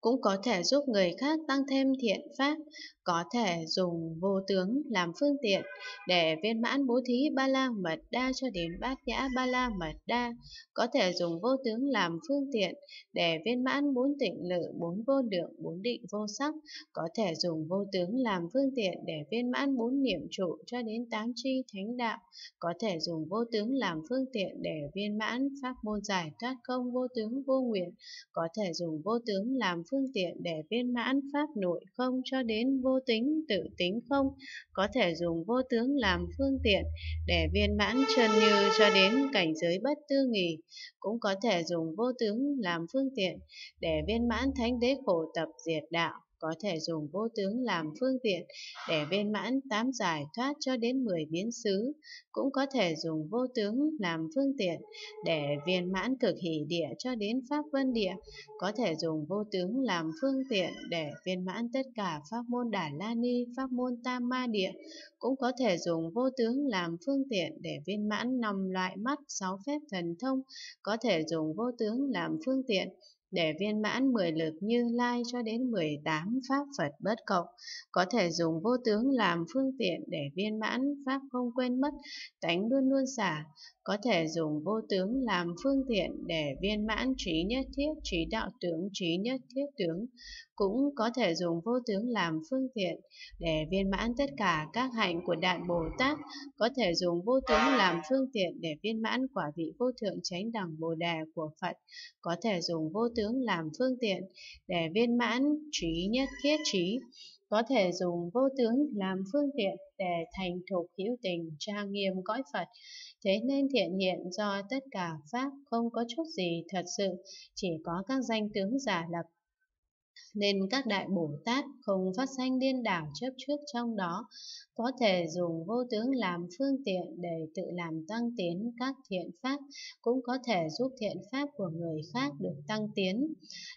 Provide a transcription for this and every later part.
cũng có thể giúp người khác tăng thêm thiện pháp, có thể dùng vô tướng làm phương tiện để viên mãn bố thí ba la mật đa cho đến bát nhã ba la mật đa, có thể dùng vô tướng làm phương tiện để viên mãn bốn tịnh lự, bốn vô lượng, bốn định vô sắc, có thể dùng vô tướng làm phương tiện để viên mãn bốn niệm trụ cho đến tám chi thánh đạo, có thể dùng vô tướng làm phương tiện để viên mãn pháp môn giải thoát không vô tướng vô nguyện, có thể dùng vô tướng làm phương phương tiện để viên mãn pháp nội không cho đến vô tính tự tính không, có thể dùng vô tướng làm phương tiện để viên mãn chân như cho đến cảnh giới bất tư nghỉ, cũng có thể dùng vô tướng làm phương tiện để viên mãn thánh đế khổ tập diệt đạo có thể dùng vô tướng làm phương tiện để viên mãn tám giải thoát cho đến 10 biến xứ, cũng có thể dùng vô tướng làm phương tiện để viên mãn cực hỷ địa cho đến pháp vân địa, có thể dùng vô tướng làm phương tiện để viên mãn tất cả pháp môn Đà La Ni, pháp môn Tam Ma địa, cũng có thể dùng vô tướng làm phương tiện để viên mãn năm loại mắt, sáu phép thần thông, có thể dùng vô tướng làm phương tiện để viên mãn 10 lực như lai cho đến 18 pháp Phật bất cộng, có thể dùng vô tướng làm phương tiện để viên mãn pháp không quên mất, tánh luôn luôn xả, có thể dùng vô tướng làm phương tiện để viên mãn trí nhất thiết, trí đạo tướng, trí nhất thiết tướng, cũng có thể dùng vô tướng làm phương tiện để viên mãn tất cả các hạnh của Đại Bồ Tát, có thể dùng vô tướng làm phương tiện để viên mãn quả vị vô thượng chánh đẳng Bồ Đề của Phật, có thể dùng vô tướng làm phương tiện để viên mãn trí nhất thiết trí, có thể dùng vô tướng làm phương tiện để thành thục hữu tình trang nghiêm cõi Phật. Thế nên thiện hiện do tất cả Pháp không có chút gì thật sự, chỉ có các danh tướng giả lập nên các đại Bồ Tát không phát sanh điên đảo chấp trước trong đó, có thể dùng vô tướng làm phương tiện để tự làm tăng tiến các thiện pháp, cũng có thể giúp thiện pháp của người khác được tăng tiến.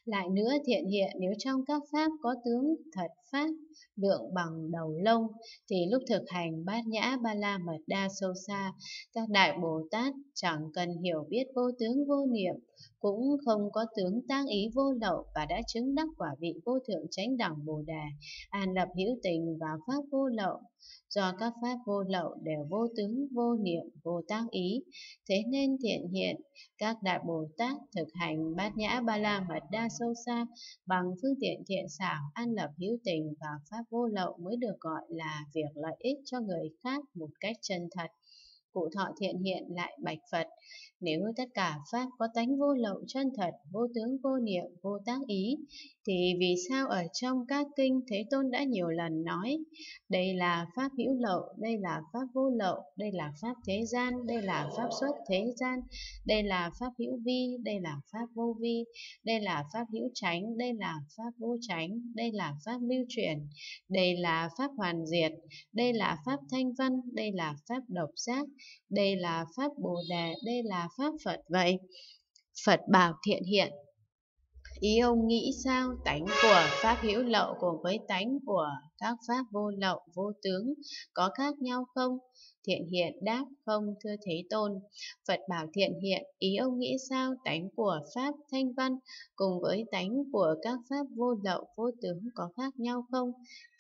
Lại nữa thiện hiện nếu trong các pháp có tướng thật pháp, lượng bằng đầu lông, thì lúc thực hành bát nhã ba la mật đa sâu xa, các đại Bồ Tát chẳng cần hiểu biết vô tướng vô niệm, cũng không có tướng tác ý vô lậu và đã chứng đắc quả vị vô thượng chánh đẳng Bồ Đề, an lập hữu tình và pháp vô lậu. Do các pháp vô lậu đều vô tướng, vô niệm, vô tác ý, thế nên thiện hiện các đại Bồ Tát thực hành bát nhã ba la mật đa sâu xa bằng phương tiện thiện xảo, an lập hữu tình và pháp vô lậu mới được gọi là việc lợi ích cho người khác một cách chân thật. Cụ thọ thiện hiện lại bạch Phật, nếu tất cả Pháp có tánh vô lậu chân thật, vô tướng vô niệm, vô tác ý, thì vì sao ở trong các kinh Thế Tôn đã nhiều lần nói, đây là Pháp hữu lậu, đây là Pháp vô lậu, đây là Pháp thế gian, đây là Pháp xuất thế gian, đây là Pháp hữu vi, đây là Pháp vô vi, đây là Pháp hữu tránh, đây là Pháp vô tránh, đây là Pháp lưu chuyển, đây là Pháp hoàn diệt, đây là Pháp thanh văn, đây là Pháp độc giác, đây là Pháp bồ đề, đây là Pháp Phật vậy. Phật bảo thiện hiện. Ý ông nghĩ sao tánh của Pháp hữu lậu cùng với tánh của các Pháp vô lậu, vô tướng có khác nhau không? Thiện hiện đáp không thưa Thế Tôn. Phật bảo thiện hiện, ý ông nghĩ sao tánh của Pháp thanh văn cùng với tánh của các Pháp vô lậu vô tướng có khác nhau không?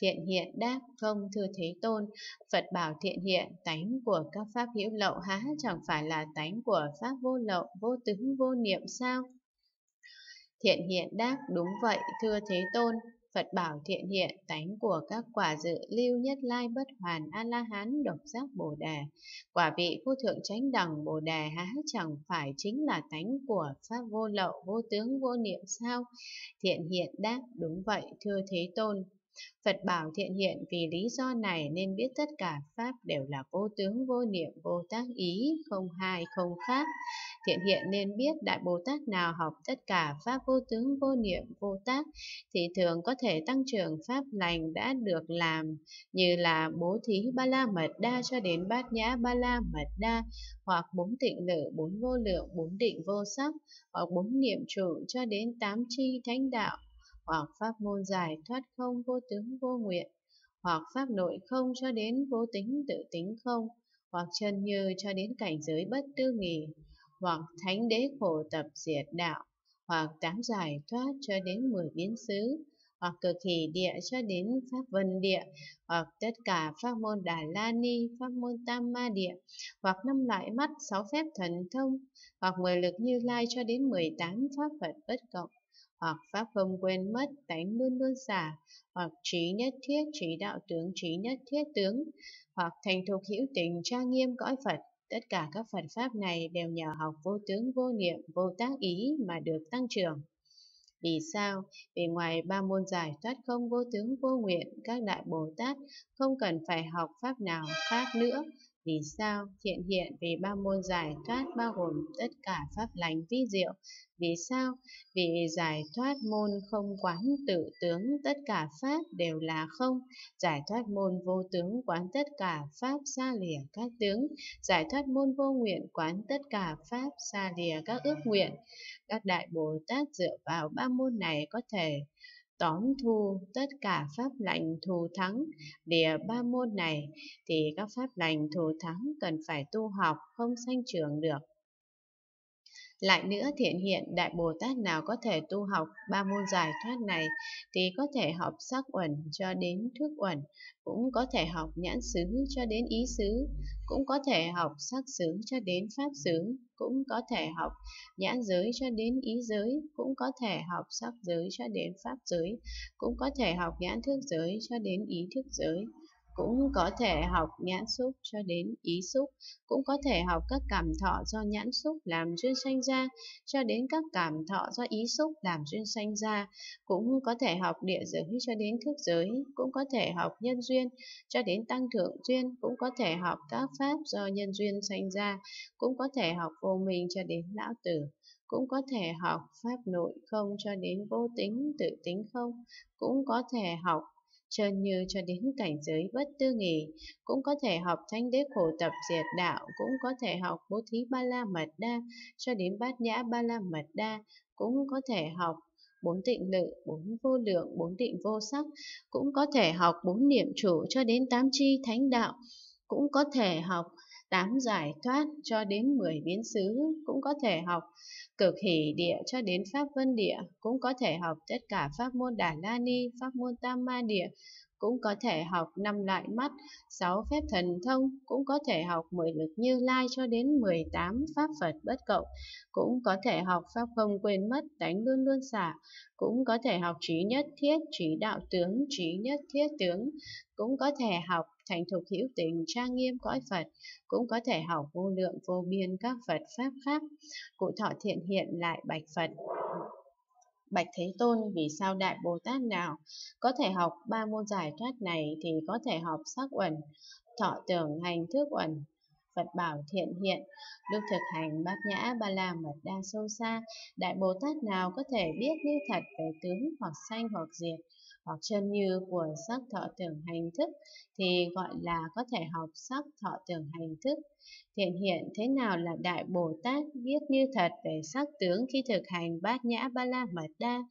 Thiện hiện đáp không thưa Thế Tôn. Phật bảo thiện hiện tánh của các Pháp hữu lậu há chẳng phải là tánh của Pháp vô lậu vô tướng vô niệm sao? Thiện hiện đáp đúng vậy thưa Thế Tôn. Phật bảo thiện hiện tánh của các quả dự lưu nhất lai bất hoàn A-la-hán độc giác Bồ Đề. Quả vị vô thượng chánh đẳng Bồ Đề há chẳng phải chính là tánh của Pháp vô lậu, vô tướng, vô niệm sao? Thiện hiện đáp đúng vậy thưa Thế Tôn. Phật bảo thiện hiện vì lý do này nên biết tất cả Pháp đều là vô tướng, vô niệm, vô tác ý, không hai, không khác. Thiện hiện nên biết Đại Bồ Tát nào học tất cả Pháp vô tướng, vô niệm, vô tác thì thường có thể tăng trưởng Pháp lành đã được làm như là bố thí ba la mật đa cho đến bát nhã ba la mật đa hoặc bốn tịnh lự, bốn vô lượng, bốn định vô sắc hoặc bốn niệm trụ cho đến tám chi thánh đạo hoặc pháp môn giải thoát không vô tướng vô nguyện, hoặc pháp nội không cho đến vô tính tự tính không, hoặc chân như cho đến cảnh giới bất tư nghỉ, hoặc thánh đế khổ tập diệt đạo, hoặc tám giải thoát cho đến mười biến xứ, hoặc cực hỷ địa cho đến pháp vân địa, hoặc tất cả pháp môn Đà La Ni, pháp môn Tam Ma địa, hoặc năm loại mắt, sáu phép thần thông, hoặc mười lực như lai cho đến mười tám pháp Phật bất cộng, hoặc pháp không quên mất, tánh luôn luôn xả, hoặc trí nhất thiết, trí đạo tướng, trí nhất thiết tướng, hoặc thành thục hữu tình trang nghiêm cõi Phật. Tất cả các Phật Pháp này đều nhờ học vô tướng vô niệm, vô tác ý mà được tăng trưởng. Vì sao? Vì ngoài ba môn giải thoát không vô tướng vô nguyện, các đại Bồ Tát không cần phải học pháp nào khác nữa. Vì sao? Thiện hiện vì ba môn giải thoát bao gồm tất cả pháp lành vi diệu. Vì sao? Vì giải thoát môn không quán tự tướng, tất cả pháp đều là không. Giải thoát môn vô tướng quán tất cả pháp xa lìa các tướng. Giải thoát môn vô nguyện quán tất cả pháp xa lìa các ước nguyện. Các đại Bồ Tát dựa vào ba môn này có thể tóm thu, tất cả pháp lành thù thắng địa ba môn này, thì các pháp lành thù thắng cần phải tu học, không sanh trưởng được. Lại nữa thiện hiện Đại Bồ Tát nào có thể tu học ba môn giải thoát này thì có thể học sắc uẩn cho đến thức uẩn, cũng có thể học nhãn xứ cho đến ý xứ, cũng có thể học sắc xứ cho đến pháp xứ, cũng có thể học nhãn giới cho đến ý giới, cũng có thể học sắc giới cho đến pháp giới, cũng có thể học nhãn thức giới cho đến ý thức giới cũng có thể học nhãn xúc cho đến ý xúc, cũng có thể học các cảm thọ do nhãn xúc làm duyên sanh ra, cho đến các cảm thọ do ý xúc làm duyên sanh ra, cũng có thể học địa giới cho đến thức giới, cũng có thể học nhân duyên cho đến tăng thượng duyên, cũng có thể học các pháp do nhân duyên sanh ra, cũng có thể học vô minh cho đến lão tử cũng có thể học pháp nội không cho đến vô tính tự tính không, cũng có thể học trơn như cho đến cảnh giới bất tư nghỉ, cũng có thể học thanh đế khổ tập diệt đạo, cũng có thể học bố thí ba la mật đa cho đến bát nhã ba la mật đa, cũng có thể học bốn tịnh lự, bốn vô lượng, bốn định vô sắc, cũng có thể học bốn niệm chủ cho đến tám chi thánh đạo, cũng có thể học tám giải thoát cho đến mười biến xứ, cũng có thể học. Cực hỷ địa cho đến pháp vân địa, cũng có thể học tất cả pháp môn Đà La Ni, pháp môn Tam Ma địa, cũng có thể học năm loại mắt, sáu phép thần thông, cũng có thể học mười lực như lai cho đến 18 pháp Phật bất cộng, cũng có thể học pháp không quên mất, tánh luôn luôn xả, cũng có thể học trí nhất thiết, trí đạo tướng, trí nhất thiết tướng, cũng có thể học thành thục hữu tình trang nghiêm cõi Phật, cũng có thể học vô lượng vô biên các Phật Pháp khác. Cụ thọ thiện hiện lại bạch Phật. Bạch Thế Tôn vì sao Đại Bồ Tát nào có thể học ba môn giải thoát này thì có thể học sắc uẩn, thọ tưởng hành thức uẩn, Phật bảo thiện hiện, lúc thực hành bát nhã ba la mật đa sâu xa, Đại Bồ Tát nào có thể biết như thật về tướng hoặc sanh hoặc diệt, hoặc chân như của sắc thọ tưởng hành thức thì gọi là có thể học sắc thọ tưởng hành thức. Thiện hiện thế nào là Đại Bồ Tát biết như thật về sắc tướng khi thực hành bát nhã ba la mật đa.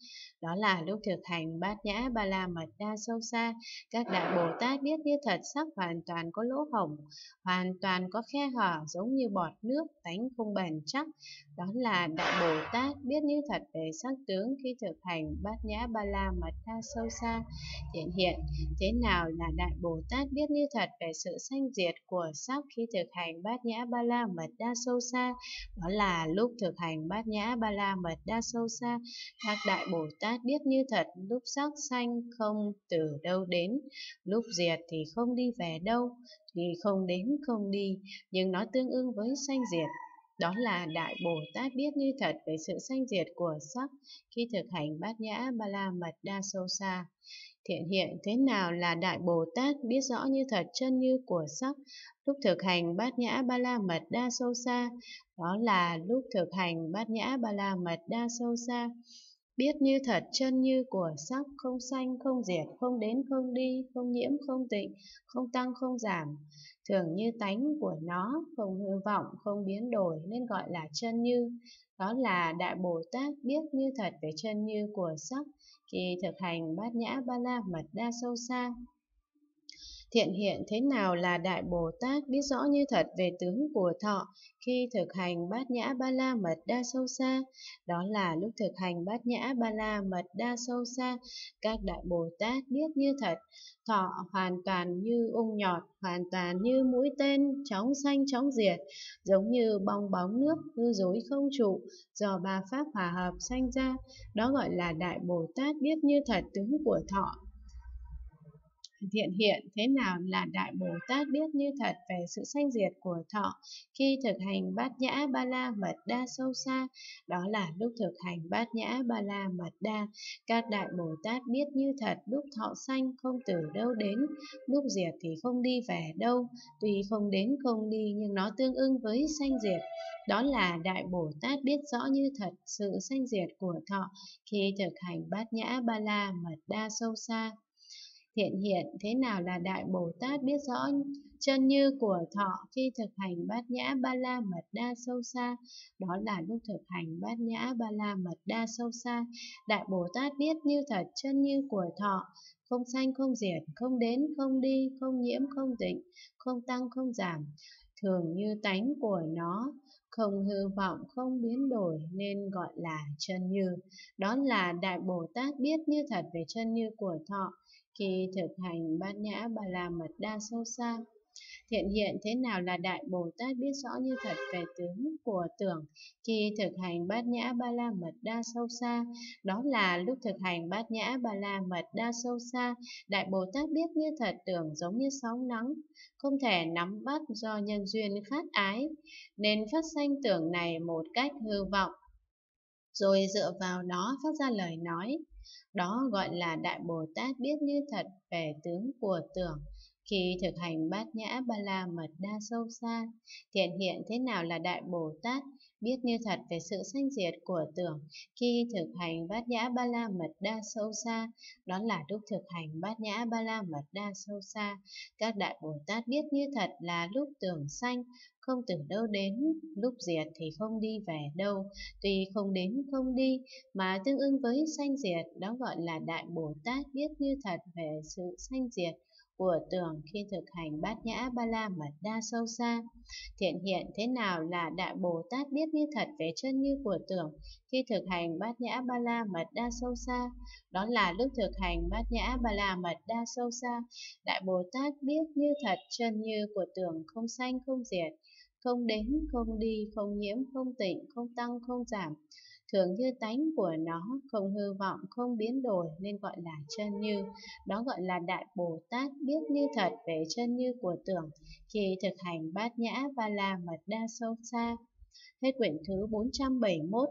Đó là lúc thực hành bát nhã ba la mật đa sâu xa, các Đại Bồ Tát biết như thật sắc hoàn toàn có lỗ hổng, hoàn toàn có khe hở giống như bọt nước, tánh không bền chắc. Đó là Đại Bồ Tát biết như thật về sắc tướng khi thực hành bát nhã ba la mật đa sâu xa. Thiện hiện thế nào là Đại Bồ Tát biết như thật về sự sanh diệt của sắc khi thực hành bát nhã ba la mật đa sâu xa đó là lúc thực hành bát nhã ba la mật đa sâu xa các đại bồ tát biết như thật, lúc sắc sanh không từ đâu đến, lúc diệt thì không đi về đâu thì không đến không đi, nhưng nó tương ưng với sanh diệt. Đó là Đại Bồ Tát biết như thật về sự sanh diệt của sắc khi thực hành bát nhã ba la mật đa sâu xa. Thiện hiện thế nào là Đại Bồ Tát biết rõ như thật chân như của sắc lúc thực hành bát nhã ba la mật đa sâu xa, đó là lúc thực hành bát nhã ba la mật đa sâu xa. Biết như thật chân như của sắc không sanh, không diệt, không đến, không đi, không nhiễm, không tịnh, không tăng, không giảm. Thường như tánh của nó, không hư vọng, không biến đổi nên gọi là chân như. Đó là Đại Bồ Tát biết như thật về chân như của sắc khi thực hành bát nhã ba la mật đa sâu xa. Thiện hiện thế nào là Đại Bồ Tát biết rõ như thật về tướng của thọ khi thực hành bát nhã ba la mật đa sâu xa? Đó là lúc thực hành bát nhã ba la mật đa sâu xa, các Đại Bồ Tát biết như thật, thọ hoàn toàn như ung nhọt, hoàn toàn như mũi tên, chóng xanh chóng diệt, giống như bong bóng nước hư dối không trụ, do ba pháp hòa hợp sanh ra, đó gọi là Đại Bồ Tát biết như thật tướng của thọ thiện hiện thế nào là Đại Bồ Tát biết như thật về sự sanh diệt của thọ khi thực hành bát nhã ba la mật đa sâu xa, đó là lúc thực hành bát nhã ba la mật đa, các Đại Bồ Tát biết như thật lúc thọ sanh không từ đâu đến, lúc diệt thì không đi về đâu, tuy không đến không đi nhưng nó tương ưng với sanh diệt. Đó là Đại Bồ Tát biết rõ như thật sự sanh diệt của thọ khi thực hành bát nhã ba la mật đa sâu xa. Thiện hiện thế nào là Đại Bồ Tát biết rõ chân như của thọ khi thực hành bát nhã ba la mật đa sâu xa, đó là lúc thực hành bát nhã ba la mật đa sâu xa. Đại Bồ Tát biết như thật chân như của thọ, không sanh không diệt, không đến không đi, không nhiễm không tịnh, không tăng không giảm, thường như tánh của nó, không hư vọng, không biến đổi nên gọi là chân như. Đó là Đại Bồ Tát biết như thật về chân như của thọ, khi thực hành bát nhã ba la mật đa sâu xa. Thiện hiện thế nào là Đại Bồ Tát biết rõ như thật về tướng của tưởng khi thực hành bát nhã ba la mật đa sâu xa. Đó là lúc thực hành bát nhã ba la mật đa sâu xa, Đại Bồ Tát biết như thật tưởng giống như sóng nắng, không thể nắm bắt do nhân duyên khát ái, nên phát sanh tưởng này một cách hư vọng. Rồi dựa vào đó phát ra lời nói, đó gọi là Đại Bồ Tát biết như thật về tướng của tưởng khi thực hành bát nhã ba la mật đa sâu xa. Thiện hiện thế nào là Đại Bồ Tát biết như thật về sự sanh diệt của tưởng khi thực hành bát nhã ba la mật đa sâu xa, đó là lúc thực hành bát nhã ba la mật đa sâu xa. Các đại Bồ Tát biết như thật là lúc tưởng sanh, không từ đâu đến, lúc diệt thì không đi về đâu, tuy không đến không đi, mà tương ứng với sanh diệt, đó gọi là Đại Bồ Tát biết như thật về sự sanh diệt của tưởng khi thực hành bát nhã ba la mật đa sâu xa. Thiện hiện thế nào là Đại Bồ Tát biết như thật về chân như của tưởng khi thực hành bát nhã ba la mật đa sâu xa. Đó là lúc thực hành bát nhã ba la mật đa sâu xa, Đại Bồ Tát biết như thật chân như của tưởng không sanh không diệt, không đến không đi, không nhiễm không tịnh, không tăng không giảm, thường như tánh của nó không hư vọng, không biến đổi nên gọi là chân như. Đó gọi là Đại Bồ Tát biết như thật về chân như của tưởng khi thực hành bát nhã và la mật đa sâu xa. Thế quyển thứ 471